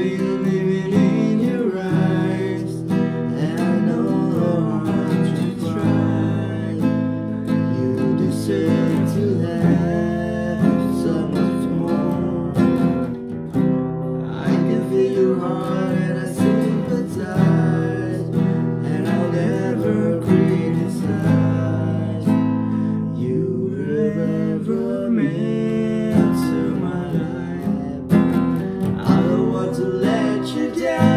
be you down.